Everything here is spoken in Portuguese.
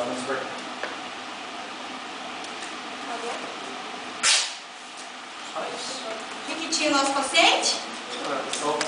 não se cortar. Só isso. Riquitinho, nosso paciente? Só